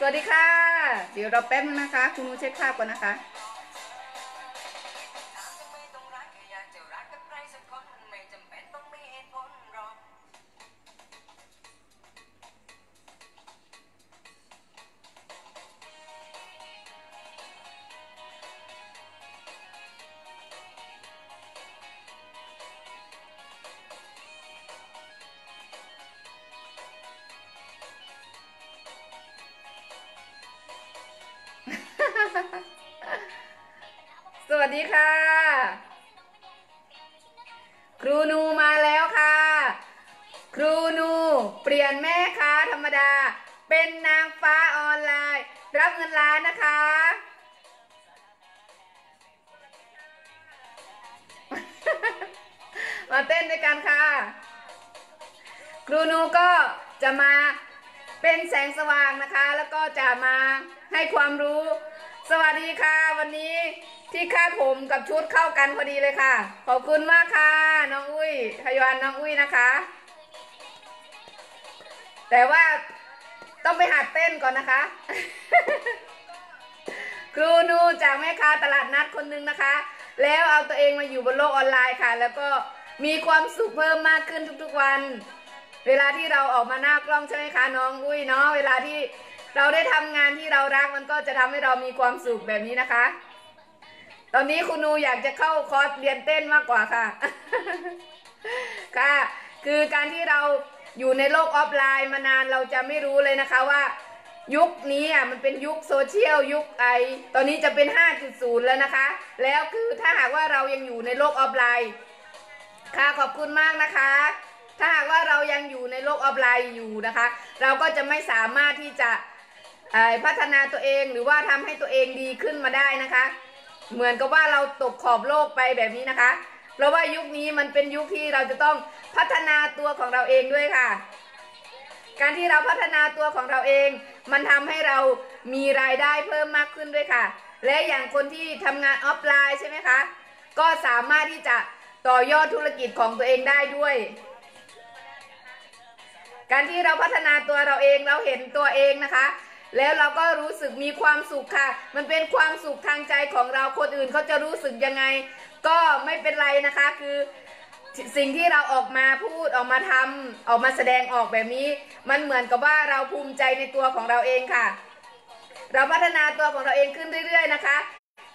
สวัสดีค่ะ เดี๋ยวเราแป๊บนึงนะคะ คุณนูเช็คภาพก่อนนะคะ สวัสดีค่ะ ครูนูมาแล้วค่ะ ครูนูเปลี่ยนแม่ค้าธรรมดา เป็นนางฟ้าออนไลน์ รับเงินล้านนะคะ มาเต้นด้วยกันค่ะ ครูนูก็จะมาเป็นแสงสว่างนะคะ แล้วก็จะมาให้ความรู้ สวัสดีค่ะ วันนี้ ที่คาดผมกับชุดเข้ากันพอดีเลยค่ะ ขอบคุณมากค่ะ น้องอุ้ยขยวันน้องอุ้ยนะคะ แต่ว่าต้องไปหัดเต้นก่อนนะคะ ครูนูจากแม่ค้าตลาดนัดคนหนึงนะคะ แล้วเอาตัวเองมาอยู่บนโลกออนไลน์ค่ะ แล้วก็มีความสุขเพิ่มมากขึ้นทุกๆวัน เวลาที่เราออกมาหน้ากล้องใช่ไหมคะน้องอุ้ยเนาะเวลาที่เราได้ทำงานที่เรารักมันก็จะทำให้เรามีความสุขแบบนี้นะคะ ตอนนี้คุณนูอยากจะเข้าคอร์สเรียนเต้นมากกว่าค่ะ ค่ะ คือการที่เราอยู่ในโลกออฟไลน์มานานเราจะไม่รู้เลยนะคะว่า ยุคนี้อะมันเป็นยุคโซเชียลยุคไอตอนนี้จะเป็น 5.0 แล้วนะคะ แล้วคือถ้าหากว่าเรายังอยู่ในโลกออฟไลน์ ค่ะขอบคุณมากนะคะ ถ้าหากว่าเรายังอยู่ในโลกออฟไลน์อยู่นะคะ เราก็จะไม่สามารถที่จะพัฒนาตัวเองหรือว่าทำให้ตัวเองดีขึ้นมาได้นะคะ เหมือนกับว่าเราตกขอบโลกไปแบบนี้นะคะ เพราะว่ายุคนี้มันเป็นยุคที่เราจะต้องพัฒนาตัวของเราเองด้วยค่ะ การที่เราพัฒนาตัวของเราเอง มันทำให้เรามีรายได้เพิ่มมากขึ้นด้วยค่ะ และอย่างคนที่ทำงานออฟไลน์ใช่ไหมคะ ก็สามารถที่จะต่อยอดธุรกิจของตัวเองได้ด้วย การที่เราพัฒนาตัวเราเองเราเห็นตัวเองนะคะ แล้วเราก็รู้สึกมีความสุขค่ะ มันเป็นความสุขทางใจของเราคนอื่นเขาจะรู้สึกยังไง ก็ไม่เป็นไรนะคะคือสิ่งที่เราออกมาพูดออกมาทำออกมาแสดงออกแบบนี้ มันเหมือนกับว่าเราภูมิใจในตัวของเราเองค่ะ เราพัฒนาตัวของเราเองขึ้นเรื่อย ๆ นะคะ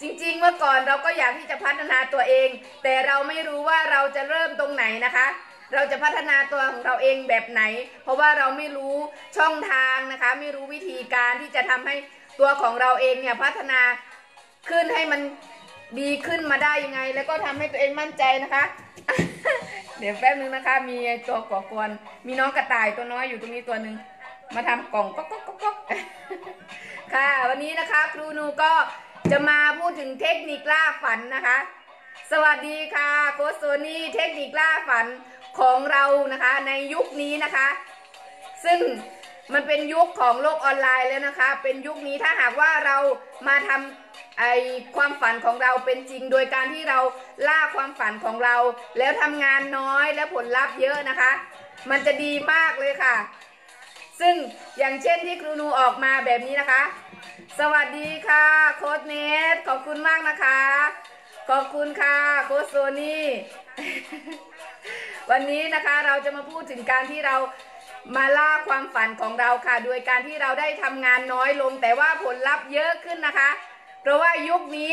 จริง ๆ เมื่อก่อนเราก็อยากที่จะพัฒนาตัวเอง แต่เราไม่รู้ว่าเราจะเริ่มตรงไหนนะคะ เราจะพัฒนาตัวของเราเองแบบไหน เพราะว่าเราไม่รู้ช่องทางนะคะ ไม่รู้วิธีการที่จะทำให้ตัวของเราเองเนี่ยพัฒนาขึ้นให้มันดีขึ้นมาได้ยังไง แล้วก็ทำให้ตัวเองมั่นใจนะคะ เดี๋ยวแป๊บนึงนะคะ มีตัวก่อกวนมีน้องกระต่ายตัวน้อยอยู่ตรงนี้ตัวหนึ่งมาทำกล่องก๊อกก๊อกก๊อกก๊อกค่ะ วันนี้นะคะ ครูนูก็จะมาพูดถึงเทคนิคล่าฝันนะคะ สวัสดีค่ะโคโซนี่เทคนิคล่าฝัน ของเรานะคะในยุคนี้นะคะ ซึ่งมันเป็นยุคของโลกออนไลน์แล้วนะคะ เป็นยุคนี้ถ้าหากว่าเรามาทำไอความฝันของเราเป็นจริง โดยการที่เราล่าความฝันของเรา แล้วทำงานน้อยและผลลัพธ์เยอะนะคะ มันจะดีมากเลยค่ะ ซึ่งอย่างเช่นที่ครูนูออกมาแบบนี้นะคะ สวัสดีค่ะโค้ดเนทขอบคุณมากนะคะ ขอบคุณค่ะโค้ดโซนี่ วันนี้นะคะเราจะมาพูดถึงการที่เรามาล่าความฝันของเราค่ะ โดยการที่เราได้ทำงานน้อยลง แต่ว่าผลลัพธ์เยอะขึ้นนะคะ เพราะว่ายุคนี้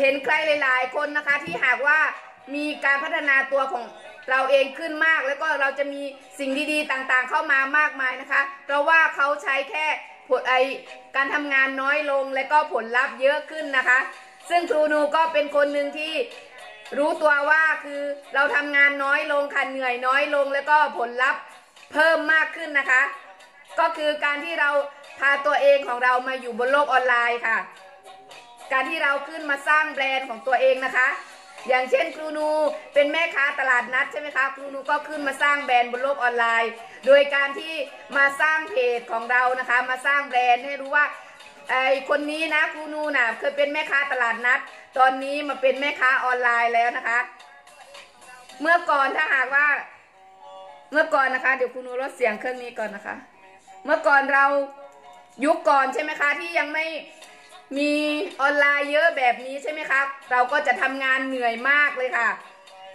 เห็นใครหลาย ๆ คนนะคะที่หากว่ามีการพัฒนาตัวของเราเองขึ้นมาก แล้วก็เราจะมีสิ่งดีๆต่างๆ เข้ามามากมายนะคะ เพราะว่าเขาใช้แค่ผลไอการทำงานน้อยลง และก็ผลลัพธ์เยอะขึ้นนะคะ ซึ่งครูนูก็เป็นคนหนึ่งที่ รู้ตัวว่าคือเราทำงานน้อยลงค่ะเหนื่อยน้อยลงแล้วก็ผลลัพธ์เพิ่มมากขึ้นนะคะ ก็คือการที่เราพาตัวเองของเรามาอยู่บนโลกออนไลน์ค่ะ การที่เราขึ้นมาสร้างแบรนด์ของตัวเองนะคะ อย่างเช่นครูนูเป็นแม่ค้าตลาดนัดใช่ไหมคะครูนูก็ขึ้นมาสร้างแบรนด์บนโลกออนไลน์ โดยการที่มาสร้างเพจของเรานะคะ มาสร้างแบรนด์ให้รู้ว่า ไอคนนี้นะครูนูน่ะเคยเป็นแม่ค้าตลาดนัด ตอนนี้มาเป็นแม่ค้าออนไลน์แล้วนะคะ เมื่อก่อนถ้าหากว่า เมื่อก่อนนะคะ เดี๋ยวครูนูลดเสียงเครื่องนี้ก่อนนะคะ เมื่อก่อนเรายุคก่อนใช่ไหมคะ ที่ยังไม่มีออนไลน์เยอะแบบนี้ใช่ไหมคะเราก็จะทำงานเหนื่อยมากเลยค่ะ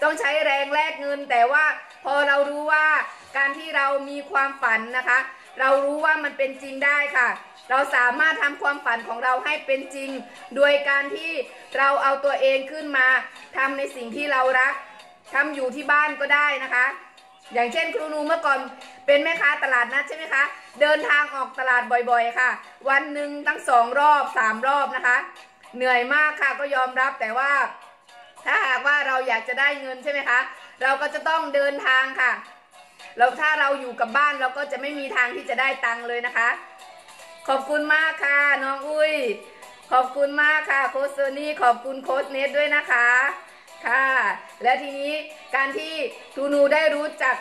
ต้องใช้แรงแลกเงิน แต่ว่าพอเรารู้ว่าการที่เรามีความฝันนะคะ เรารู้ว่ามันเป็นจริงได้ค่ะ เราสามารถทำความฝันของเราให้เป็นจริง โดยการที่เราเอาตัวเองขึ้นมาทำในสิ่งที่เรารักทำอยู่ที่บ้านก็ได้นะคะ อย่างเช่นครูนูเมื่อก่อนเป็นแม่ค้าตลาดนัดใช่ไหมคะ เดินทางออกตลาดบ่อยๆ ค่ะ วันหนึ่งตั้งสองรอบสามรอบนะคะ เหนื่อยมากค่ะก็ยอมรับแต่ว่า ถ้าหากว่าเราอยากจะได้เงินใช่ไหมคะ เราก็จะต้องเดินทางค่ะแล้วถ้าเราอยู่กับบ้านเราก็จะไม่มีทางที่จะได้ตังค์เลยนะคะ ขอบคุณมากค่ะน้องอุ้ย ขอบคุณมากค่ะโค้ชโซนี่ขอบคุณโค้ชเนทด้วยนะคะค่ะ และทีนี้การที่ครูนูได้รู้จัก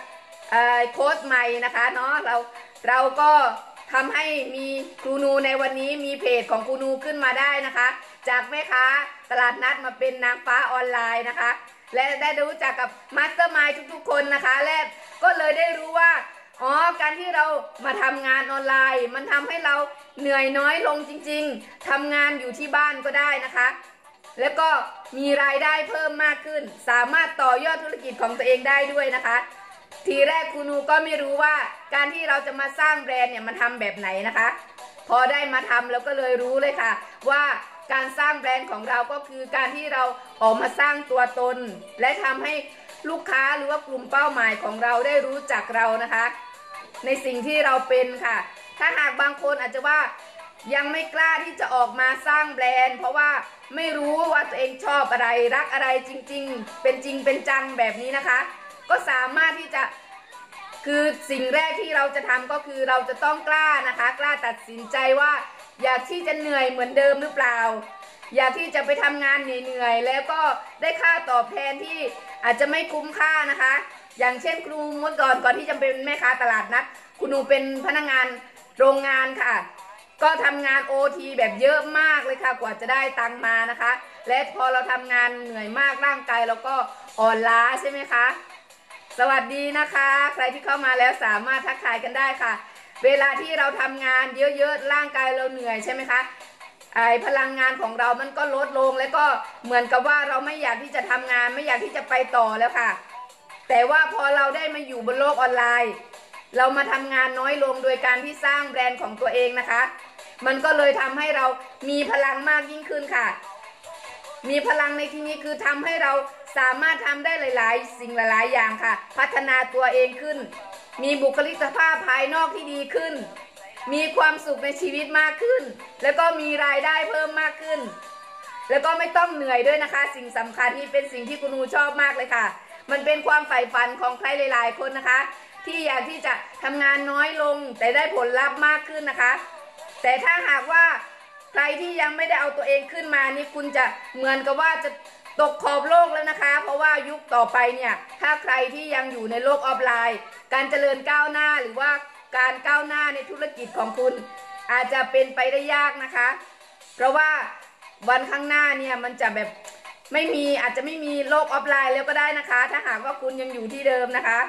เอ่อโค้ชใหม่นะคะเนาะเราเราก็ทำให้มีครูนูในวันนี้มีเพจของครูนูขึ้นมาได้นะคะ จากแม่ค้าตลาดนัดมาเป็นนางฟ้าออนไลน์นะคะ และได้รู้จักกับ mastermind ทุกๆคนนะคะ และก็เลยได้รู้ว่า อ๋อ การที่เรามาทำงานออนไลน์ มันทำให้เราเหนื่อยน้อยลงจริง ๆทำงานอยู่ที่บ้านก็ได้นะคะ แล้วก็มีรายได้เพิ่มมากขึ้น สามารถต่อยอดธุรกิจของตัวเองได้ด้วยนะคะ ทีแรกคุณนูก็ไม่รู้ว่าการที่เราจะมาสร้างแบรนด์เนี่ยมันทำแบบไหนนะคะ พอได้มาทำแล้วก็เลยรู้เลยค่ะ ว่าการสร้างแบรนด์ของเราก็คือการที่เราออกมาสร้างตัวตน และทำให้ ลูกค้าหรือว่ากลุ่มเป้าหมายของเราได้รู้จักเรานะคะ ในสิ่งที่เราเป็นค่ะ ถ้าหากบางคนอาจจะว่ายังไม่กล้าที่จะออกมาสร้างแบรนด์ เพราะว่าไม่รู้ว่าตัวเองชอบอะไรรักอะไรจริง ๆ เป็นจริงเป็นจังแบบนี้นะคะ ก็สามารถที่จะคือสิ่งแรกที่เราจะทำก็คือเราจะต้องกล้านะคะ กล้าตัดสินใจว่า อยากที่จะเหนื่อยเหมือนเดิมหรือเปล่า อยากที่จะไปทำงานเหนื่อยๆแล้วก็ได้ค่าตอบแทนที่ อาจจะไม่คุ้มค่านะคะ อย่างเช่นครูเมื่อก่อนก่อนที่จะเป็นแม่ค้าตลาดนัดคุณหนูเป็นพนักงานโรงงานค่ะ ก็ทำงานโอทีแบบเยอะมากเลยค่ะกว่าจะได้ตังค์มานะคะ และพอเราทำงานเหนื่อยมากร่างกายเราก็อ่อนล้าใช่ไหมคะ สวัสดีนะคะ ใครที่เข้ามาแล้วสามารถทักทายกันได้ค่ะ เวลาที่เราทำงานเยอะๆร่างกายเราเหนื่อยใช่ไหมคะ ไอพลังงานของเรามันก็ลดลงแล้วก็เหมือนกับว่าเราไม่อยากที่จะทำงาน ไม่อยากที่จะไปต่อแล้วค่ะ แต่ว่าพอเราได้มาอยู่บนโลกออนไลน์ เรามาทำงานน้อยลงโดยการที่สร้างแบรนด์ของตัวเองนะคะ มันก็เลยทำให้เรามีพลังมากยิ่งขึ้นค่ะ มีพลังในที่นี้คือทำให้เราสามารถทำได้หลาย ๆ สิ่งหลาย ๆ อย่างค่ะ พัฒนาตัวเองขึ้น มีบุคลิกภาพภายนอกที่ดีขึ้น มีความสุขในชีวิตมากขึ้น แล้วก็มีรายได้เพิ่มมากขึ้น แล้วก็ไม่ต้องเหนื่อยด้วยนะคะ สิ่งสำคัญนี่เป็นสิ่งที่คุณครูชอบมากเลยค่ะ มันเป็นความใฝ่ฝันของใครหลาย ๆ คนนะคะ ที่อยากที่จะทำงานน้อยลงแต่ได้ผลลัพธ์มากขึ้นนะคะ แต่ถ้าหากว่าใครที่ยังไม่ได้เอาตัวเองขึ้นมานี่คุณจะเหมือนกับว่าจะตกขอบโลกแล้วนะคะ เพราะว่ายุคต่อไปเนี่ย ถ้าใครที่ยังอยู่ในโลกออนไลน์ การเจริญก้าวหน้าหรือว่า การก้าวหน้าในธุรกิจของคุณอาจจะเป็นไปได้ยากนะคะ เพราะว่าวันข้างหน้าเนี่ยมันจะแบบไม่มีอาจจะไม่มีโลกออฟไลน์แล้วก็ได้นะคะ ถ้าหากว่าคุณยังอยู่ที่เดิมนะคะ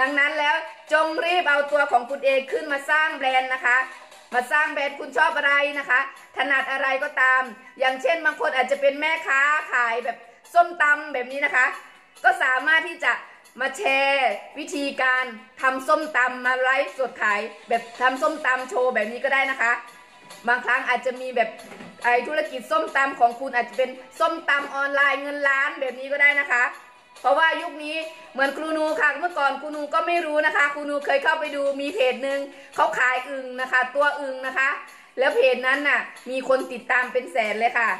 ดังนั้นแล้วจงรีบเอาตัวของคุณเองขึ้นมาสร้างแบรนด์นะคะ มาสร้างแบรนด์คุณชอบอะไรนะคะ ถนัดอะไรก็ตาม อย่างเช่นบางคนอาจจะเป็นแม่ค้าขายแบบส้มตำแบบนี้นะคะ ก็สามารถที่จะ มาแชร์วิธีการทำส้มตำมาไลฟ์สดขายแบบทำส้มตำโชว์แบบนี้ก็ได้นะคะ บางครั้งอาจจะมีแบบไอธุรกิจส้มตำของคุณอาจจะเป็นส้มตำออนไลน์เงินล้านแบบนี้ก็ได้นะคะ เพราะว่ายุคนี้เหมือนครูนูค่ะเมื่อก่อนครูนูก็ไม่รู้นะคะครูนูเคยเข้าไปดูมีเพจหนึ่งเขาขายอึงนะคะ ตัวอึงนะคะ แล้วเพจนั้นน่ะมีคนติดตามเป็นแสนเลยค่ะ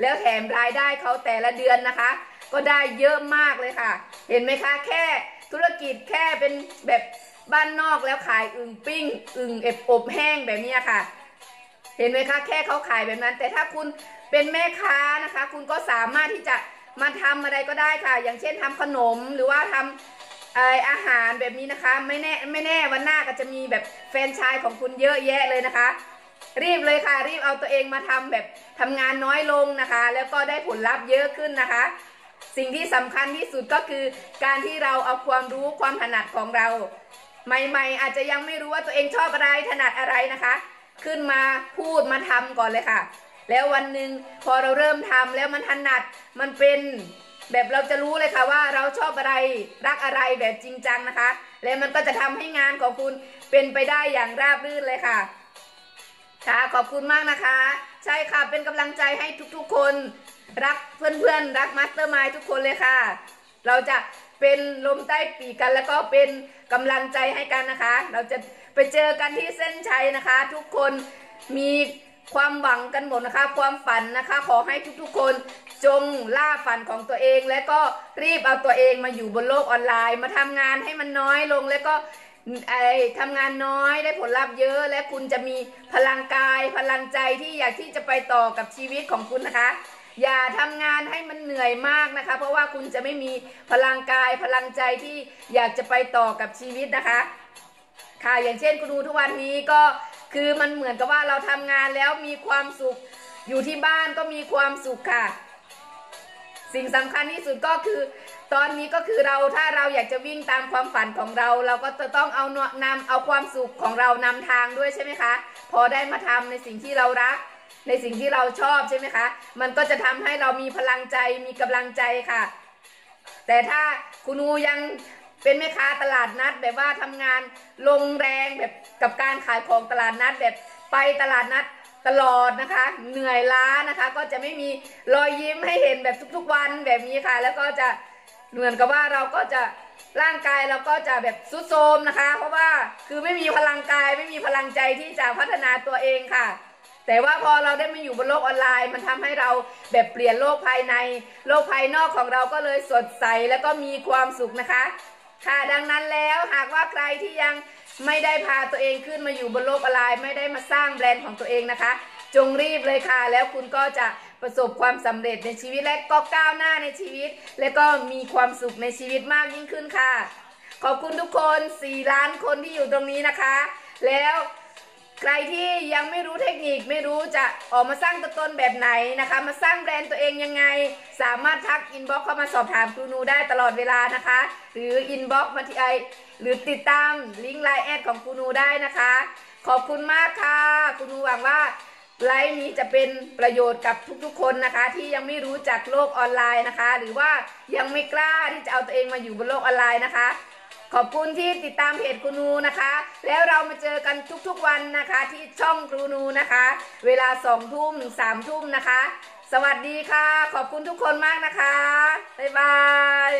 แล้วแถมรายได้เขาแต่ละเดือนนะคะ ก็ได้เยอะมากเลยค่ะ เห็นไหมคะ แค่ธุรกิจแค่เป็นแบบบ้านนอกแล้วขายอึ่งปิ้งอึ่งเอบอบแห้งแบบนี้ค่ะ เห็นไหมคะ แค่เขาขายแบบนั้น แต่ถ้าคุณเป็นแม่ค้านะคะ คุณก็สามารถที่จะมาทำอะไรก็ได้ค่ะ อย่างเช่นทำขนมหรือว่าทำเอ่ออาหารแบบนี้นะคะ ไม่แน่ไม่แน่วันหน้าก็จะมีแบบแฟนชายของคุณเยอะแยะเลยนะคะ รีบเลยค่ะ รีบเอาตัวเองมาทำแบบทำงานน้อยลงนะคะ แล้วก็ได้ผลลัพธ์เยอะขึ้นนะคะ สิ่งที่สำคัญที่สุดก็คือการที่เราเอาความรู้ความถนัดของเรา ใหม่ๆ อาจจะยังไม่รู้ว่าตัวเองชอบอะไรถนัดอะไรนะคะ ขึ้นมาพูดมาทำก่อนเลยค่ะ แล้ววันหนึ่งพอเราเริ่มทำแล้วมันถนัดมันเป็นแบบเราจะรู้เลยค่ะว่าเราชอบอะไรรักอะไรแบบจริงจังนะคะ แล้วมันก็จะทำให้งานของคุณเป็นไปได้อย่างราบรื่นเลยค่ะค่ะขอบคุณมากนะคะ ใช่ค่ะเป็นกำลังใจให้ทุกๆคน รักเพื่อนๆ รัก mastermind ทุกคนเลยค่ะ เราจะเป็นลมใต้ปีกกันแล้วก็เป็นกำลังใจให้กันนะคะ เราจะไปเจอกันที่เส้นชัยนะคะ ทุกคนมีความหวังกันหมดนะคะ ความฝันนะคะ ขอให้ทุกๆ คนจงล่าฝันของตัวเอง และก็รีบเอาตัวเองมาอยู่บนโลกออนไลน์ มาทำงานให้มันน้อยลงแล้วก็ไอทำงานน้อยได้ผลลัพธ์เยอะ และคุณจะมีพลังกายพลังใจที่อยากที่จะไปต่อกับชีวิตของคุณนะคะ อย่าทำงานให้มันเหนื่อยมากนะคะ เพราะว่าคุณจะไม่มีพลังกายพลังใจที่อยากจะไปต่อกับชีวิตนะคะ ค่ะอย่างเช่นคุณดูทุกวันนี้ก็คือมันเหมือนกับว่าเราทำงานแล้วมีความสุขอยู่ที่บ้านก็มีความสุขค่ะ สิ่งสำคัญที่สุดก็คือ ตอนนี้ก็คือเราถ้าเราอยากจะวิ่งตามความฝันของเรา เราก็จะต้องเอานำเอาความสุขของเรานำทางด้วยใช่ไหมคะ พอได้มาทำในสิ่งที่เรารัก ในสิ่งที่เราชอบใช่ไหมคะ มันก็จะทำให้เรามีพลังใจมีกำลังใจค่ะ แต่ถ้าคุณอูยังเป็นแม่ค้าตลาดนัด แบบว่าทำงานลงแรงแบบกับการขายของตลาดนัดแบบไปตลาดนัดตลอดนะคะ เหนื่อยล้านะคะ ก็จะไม่มีรอยยิ้มให้เห็นแบบทุกๆวันแบบนี้ค่ะ แล้วก็จะเหมือนกับว่าเราก็จะร่างกายเราก็จะแบบสุดโทมนะคะ เพราะว่าคือไม่มีพลังกายไม่มีพลังใจที่จะพัฒนาตัวเองค่ะ แต่ว่าพอเราได้มาอยู่บนโลกออนไลน์ มันทำให้เราแบบเปลี่ยนโลกภายใน โลกภายนอกของเราก็เลยสดใสแล้วก็มีความสุขนะคะ ค่ะดังนั้นแล้วหากว่าใครที่ยังไม่ได้พาตัวเองขึ้นมาอยู่บนโลกออนไลน์ ไม่ได้มาสร้างแบรนด์ของตัวเองนะคะ จงรีบเลยค่ะ แล้วคุณก็จะประสบความสำเร็จในชีวิตและก็ก้าวหน้าในชีวิต และก็มีความสุขในชีวิตมากยิ่งขึ้นค่ะ ขอบคุณทุกคน 4 ล้านคนที่อยู่ตรงนี้นะคะ แล้ว ใครที่ยังไม่รู้เทคนิคไม่รู้จะออกมาสร้างตัวตนแบบไหนนะคะ มาสร้างแบรนด์ตัวเองยังไง สามารถทัก inbox เข้ามาสอบถามครูนูได้ตลอดเวลานะคะ หรือ inbox มาที่ไอหรือติดตามลิงก์ไลน์ add ของครูนูได้นะคะ ขอบคุณมากค่ะครูนูหวังว่าไลฟ์นี้จะเป็นประโยชน์กับทุกๆ คนนะคะ ที่ยังไม่รู้จักโลกออนไลน์นะคะ หรือว่ายังไม่กล้าที่จะเอาตัวเองมาอยู่บนโลกออนไลน์นะคะ ขอบคุณที่ติดตามเพจครูนูนะคะ แล้วเรามาเจอกันทุกๆวันนะคะ ที่ช่องครูนูนะคะ เวลาสองทุ่มสามทุ่มนะคะ สวัสดีค่ะ ขอบคุณทุกคนมากนะคะ บ๊ายบายย